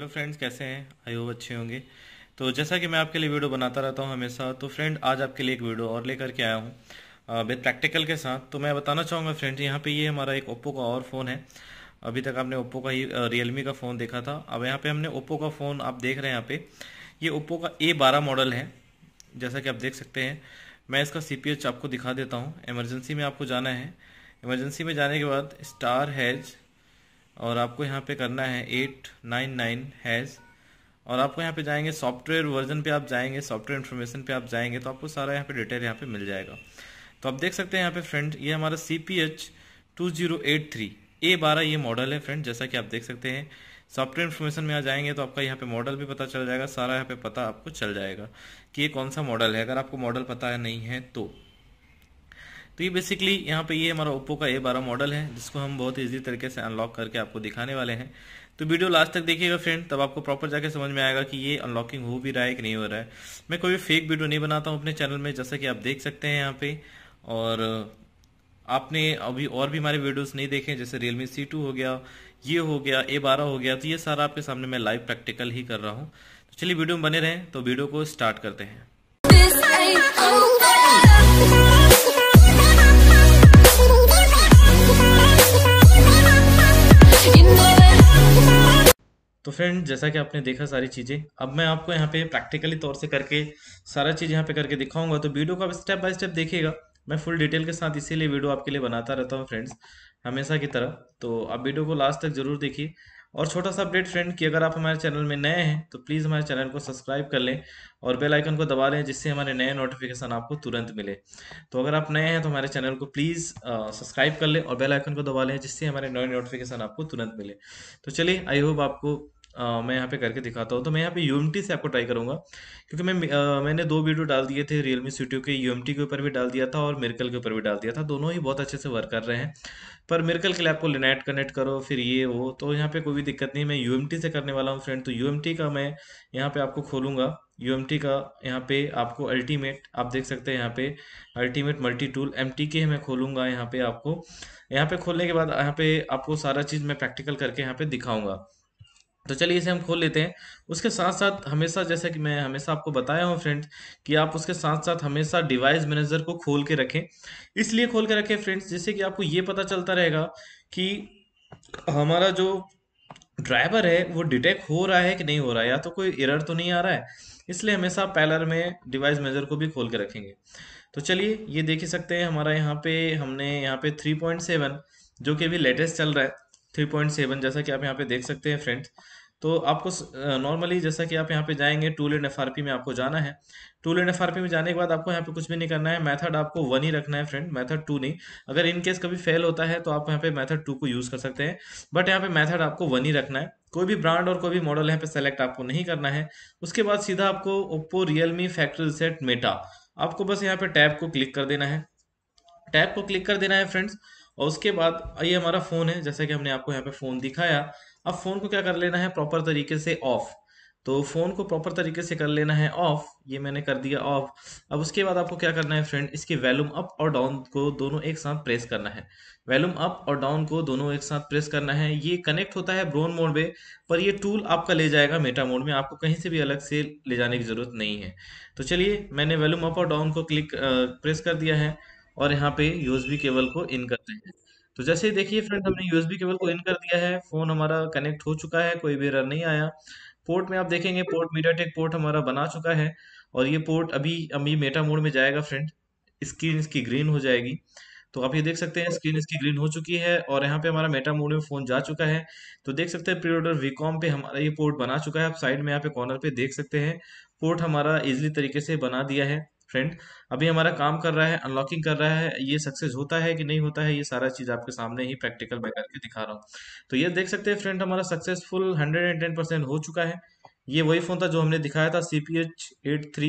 Hello friends कैसे हैं? I hope अच्छे होंगे। तो जैसा कि मैं आपके लिए वीडियो बनाता रहता हूँ हमेशा तो फ्रेंड आज आपके लिए एक वीडियो और लेकर के आया हूँ विद प्रैक्टिकल के साथ। तो मैं बताना चाहूँगा फ्रेंड यहाँ पे ये हमारा एक ओप्पो का और फ़ोन है। अभी तक आपने ओप्पो का ही रियलमी का फ़ोन देखा था। अब यहाँ पे हमने ओप्पो का फ़ोन आप देख रहे हैं यहाँ पे। ये ओप्पो का ए बारह मॉडल है, जैसा कि आप देख सकते हैं। मैं इसका सीपीएच आपको दिखा देता हूँ। एमरजेंसी में आपको जाना है। इमरजेंसी में जाने के बाद स्टार हैज़ और आपको यहाँ पे करना है एट नाइन नाइन हैज़ और आपको यहाँ पे जाएँगे सॉफ्टवेयर वर्जन पे आप जाएँगे सॉफ्टवेयर इन्फॉर्मेशन पे आप जाएँगे तो आपको सारा यहाँ पे डिटेल यहाँ पे मिल जाएगा। तो आप देख सकते हैं यहाँ पे फ्रेंड ये हमारा C P H two zero eight three A बारह ये मॉडल है फ्रेंड जैसा कि आप देख सकते हैं। सॉफ्टवेयर इन्फॉर्मेशन में आ जाएँगे तो आपका यहाँ पे मॉडल भी पता चल जाएगा, सारा यहाँ पे पता आपको चल जाएगा कि ये कौन सा मॉडल है। अगर आपको मॉडल पता नहीं है तो। तो ये बेसिकली यहाँ पे ये हमारा ओप्पो का ए बारह मॉडल है, जिसको हम बहुत ईजी तरीके से अनलॉक करके आपको दिखाने वाले हैं। तो वीडियो लास्ट तक देखिएगा फ्रेंड तब आपको प्रॉपर जाके समझ में आएगा कि ये अनलॉकिंग हो भी रहा है कि नहीं हो रहा है। मैं कोई फेक वीडियो नहीं बनाता हूँ अपने चैनल में, जैसा कि आप देख सकते हैं यहाँ पे। और, आपने अभी और भी हमारे वीडियोस नहीं देखे, जैसे रियलमी सी टू हो गया, ये हो गया ए बारह हो गया तो ये सारा आपके सामने मैं लाइव प्रैक्टिकल ही कर रहा हूँ। तो चलिए वीडियो में बने रहें तो वीडियो को स्टार्ट करते हैं। तो फ्रेंड जैसा कि आपने देखा सारी चीज़ें, अब मैं आपको यहाँ पे प्रैक्टिकली तौर से करके सारा चीज़ यहाँ पे करके दिखाऊँगा। तो वीडियो को आप स्टेप बाय स्टेप देखिएगा। मैं फुल डिटेल के साथ इसीलिए वीडियो आपके लिए बनाता रहता हूँ फ्रेंड्स हमेशा की तरह। तो आप वीडियो को लास्ट तक ज़रूर देखिए। और छोटा सा अपडेट फ्रेंड कि अगर आप हमारे चैनल में नए हैं तो प्लीज़ हमारे चैनल को सब्सक्राइब कर लें और बेल आइकन को दबा लें जिससे हमारे नए नोटिफिकेशन आपको तुरंत मिले। तो अगर आप नए हैं तो हमारे चैनल को प्लीज़ सब्सक्राइब कर लें और बेल आइकन को दबा लें जिससे हमारे नए नोटिफिकेशन आपको तुरंत मिले। तो चलिए, आई होप आपको आ, मैं यहाँ पे करके दिखाता हूँ तो मैं यहाँ पे यू से आपको ट्राई करूँगा क्योंकि मैं आ, मैंने दो वीडियो डाल दिए थे रियलमी सी के यू के ऊपर भी डाल दिया था और मिरकल के ऊपर भी डाल दिया था दोनों ही बहुत अच्छे से वर्क कर रहे हैं पर मिरकल के लिए आपको लिनेट कनेक्ट करो फिर ये वो तो यहाँ पे कोई भी दिक्कत नहीं मैं यू से करने वाला हूँ फ्रेंड तो यूएमटी का मैं यहाँ पे आपको खोलूँगा यू का यहाँ पे आपको अल्टीमेट आप देख सकते हैं यहाँ पे अल्टीमेट मल्टी टूल एम के मैं खोलूँगा यहाँ पे आपको यहाँ पे खोलने के बाद यहाँ पे आपको सारा चीज़ मैं प्रैक्टिकल करके यहाँ पे दिखाऊँगा तो चलिए इसे हम खोल लेते हैं। उसके साथ साथ हमेशा जैसे कि मैं हमेशा आपको बताया हूँ फ्रेंड्स, कि आप उसके साथ साथ हमेशा डिवाइस मैनेजर को खोल के रखें। इसलिए खोल के रखें फ्रेंड्स, जिससे कि आपको ये पता चलता रहेगा कि हमारा जो ड्राइवर है, वो डिटेक्ट हो रहा है कि नहीं हो रहा है, या तो कोई एरर तो नहीं आ रहा है। इसलिए हमेशा पैलर में डिवाइस मैनेजर को भी खोल के रखेंगे। तो चलिए ये देख ही सकते हैं, हमारा यहाँ पे हमने यहाँ पे 3.7 जो कि अभी लेटेस्ट चल रहा है। 3.7 जैसा कि आप यहाँ पे देख सकते हैं फ्रेंड्स तो आपको नॉर्मली जैसा कि आप यहाँ पे जाएँगे टूल एंड एफ़ में आपको जाना है. टूल एंड एफ़ में जाने के बाद आपको यहाँ पे कुछ भी नहीं करना है. मेथड आपको वन ही रखना है फ्रेंड मेथड टू नहीं. अगर इन केस कभी फेल होता है तो आप यहाँ पे मेथड टू को यूज़ कर सकते हैं. बट यहाँ पे मेथड आपको वन ही रखना है. कोई भी ब्रांड और कोई भी मॉडल यहाँ पे सेलेक्ट आपको नहीं करना है. उसके बाद सीधा आपको ओप्पो रियलमी फैक्ट्री सेट मेटा आपको बस यहाँ पे टैब को क्लिक कर देना है. टैब को क्लिक कर देना है फ्रेंड्स और उसके बाद ये हमारा फ़ोन है, जैसा कि हमने आपको यहाँ पे फ़ोन दिखाया। अब फ़ोन को क्या कर लेना है? प्रॉपर तरीके से ऑफ़। तो फ़ोन को प्रॉपर तरीके से कर लेना है ऑफ़। ये मैंने कर दिया ऑफ़। अब उसके बाद आपको क्या करना है फ्रेंड? इसकी वैल्यूम अप और डाउन को दोनों एक साथ प्रेस करना है। वैल्यूम अप और डाउन को दोनों एक साथ प्रेस करना है। ये कनेक्ट होता है ब्रोन मोड में पर ये टूल आपका ले जाएगा मेटा मोड में। आपको कहीं से भी अलग से ले जाने की ज़रूरत नहीं है। तो चलिए, मैंने वैल्यूम अप और डाउन को क्लिक प्रेस कर दिया है। और यहाँ पे यूएसबी केबल को इन करते हैं। तो जैसे ही देखिए फ्रेंड हमने यूएसबी केबल को इन कर दिया है फ़ोन हमारा कनेक्ट हो चुका है, कोई भी एरर नहीं आया। पोर्ट में आप देखेंगे पोर्ट मीडियाटेक पोर्ट हमारा बना चुका है और ये पोर्ट अभी अभी मेटा मोड में जाएगा फ्रेंड स्क्रीन इसकी ग्रीन हो जाएगी। तो आप ये देख सकते हैं स्क्रीन इसकी ग्रीन हो चुकी है और यहाँ पे हमारा मेटा मोड में फ़ोन जा चुका है। तो देख सकते हैं प्री ऑर्डर वीकॉम पे हमारा ये पोर्ट बना चुका है। आप साइड में यहाँ पे कॉर्नर पे देख सकते हैं पोर्ट हमारा इजिली तरीके से बना दिया है। फ्रेंड, अभी हमारा काम कर रहा है अनलॉकिंग कर रहा है, ये सक्सेस होता है कि नहीं होता है, ये सारा चीज़ आपके सामने ही प्रैक्टिकल में करके दिखा रहा हूँ। तो ये देख सकते हैं फ्रेंड हमारा successful hundred and ten percent हो चुका है। ये वही फ़ोन था जो हमने दिखाया था C P H eight three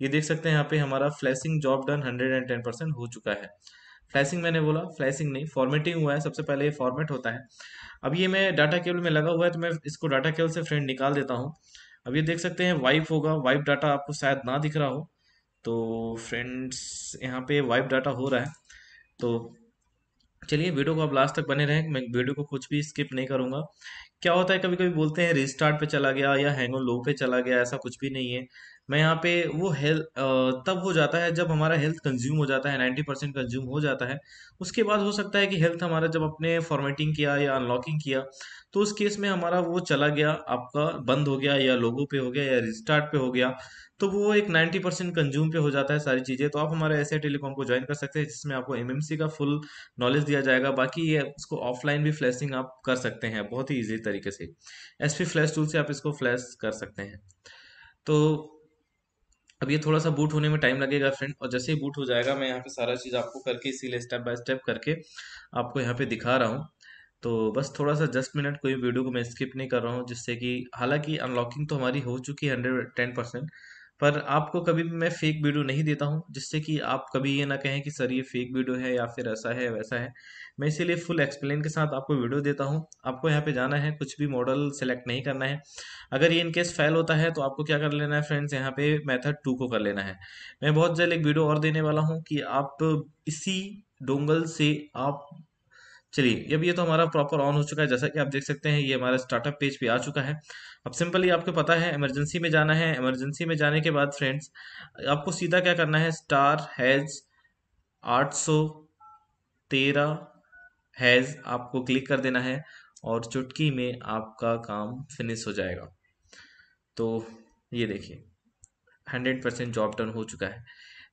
ये देख सकते हैं यहाँ पे हमारा flashing job done hundred and ten percent हो चुका है। फ्लैशिंग मैंने बोला फ्लैशिंग नहीं फॉर्मेटिंग हुआ है, सबसे पहले ये फॉर्मेट होता है। अब ये मैं डाटा केबल में लगा हुआ है तो मैं इसको डाटा केबल से फ्रेंड निकाल देता हूँ। अब ये देख सकते हैं वाइप होगा वाइप डाटा आपको शायद ना दिख रहा हो। तो फ्रेंड्स यहाँ पे वाइप डाटा हो रहा है। तो चलिए वीडियो को आप लास्ट तक बने रहें। मैं वीडियो को कुछ भी स्किप नहीं करूँगा। क्या होता है कभी कभी बोलते हैं रिस्टार्ट पे चला गया या हैंग लो पे चला गया, ऐसा कुछ भी नहीं है। मैं यहाँ पे वो हेल्थ तब हो जाता है जब हमारा हेल्थ कंज्यूम हो जाता है नाइन्टी परसेंट कंज्यूम हो जाता है। उसके बाद हो सकता है कि हेल्थ हमारा जब अपने फॉर्मेटिंग किया या अनलॉकिंग किया तो उस केस में हमारा वो चला गया, आपका बंद हो गया या लोगो पे हो गया या रिस्टार्ट पे हो गया तो वो एक 90 परसेंट कंज्यूम पे हो जाता है सारी चीज़ें। तो आप हमारे ऐसे टेलीकॉम को ज्वाइन कर सकते हैं, जिसमें आपको एमएमसी का फुल नॉलेज दिया जाएगा। बाकी ये इसको ऑफलाइन भी फ्लैशिंग आप कर सकते हैं, बहुत ही ईजी तरीके से। एस पी फ्लैश टूल से आप इसको फ्लैश कर सकते हैं। तो अब ये थोड़ा सा बूट होने में टाइम लगेगा फ्रेंड और जैसे ही बूट हो जाएगा, मैं यहाँ पे सारा चीज़ आपको करके इसीलिए स्टेप बाय स्टेप करके आपको यहाँ पे दिखा रहा हूँ। तो बस थोड़ा सा जस्ट मिनट कोई वीडियो को मैं स्किप नहीं कर रहा हूँ, जिससे कि हालाँकि अनलॉकिंग तो हमारी हो चुकी है हंड्रेड टेन परसेंट पर आपको कभी भी मैं फेक वीडियो नहीं देता हूँ, जिससे कि आप कभी ये ना कहें कि, सर, ये फेक वीडियो है या फिर ऐसा है, वैसा है। मैं इसीलिए फुल एक्सप्लेन के साथ आपको वीडियो देता हूँ। आपको यहाँ पे जाना है, कुछ भी मॉडल सेलेक्ट नहीं करना है। अगर ये इनकेस फेल होता है तो आपको क्या कर लेना है फ्रेंड्स यहाँ पे मेथड टू को कर लेना है। मैं बहुत जल्द एक वीडियो और देने वाला हूँ कि आप इसी डोंगल से आप चलिए, अब ये तो हमारा प्रॉपर ऑन हो चुका है। जैसा कि आप देख सकते हैं, ये हमारा स्टार्टअप पेज पे आ चुका है। अब सिंपली आपको पता है इमरजेंसी में जाना है। इमरजेंसी में जाने के बाद फ्रेंड्स आपको सीधा क्या करना है? स्टार हैज़ आठ सौ तेरह हैज़ आपको क्लिक कर देना है और चुटकी में आपका काम फिनिश हो जाएगा। तो ये देखिए हंड्रेड परसेंट जॉब डन हो चुका है।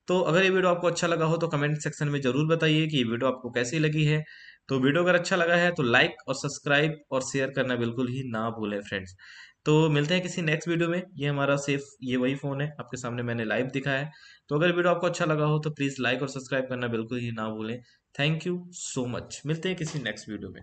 तो अगर ये वीडियो आपको अच्छा लगा हो तो कमेंट सेक्शन में ज़रूर बताइए कि ये वीडियो आपको कैसी लगी है। तो वीडियो अगर अच्छा लगा है तो लाइक और सब्सक्राइब और शेयर करना बिल्कुल ही ना भूलें फ्रेंड्स तो मिलते हैं किसी नेक्स्ट वीडियो में। ये हमारा सेफ़ ये वही फ़ोन है। आपके सामने मैंने लाइव दिखा है। तो अगर वीडियो आपको अच्छा लगा हो तो प्लीज़ लाइक और सब्सक्राइब करना बिल्कुल ही ना भूलें। थैंक यू सो मच मिलते हैं किसी नेक्स्ट वीडियो में।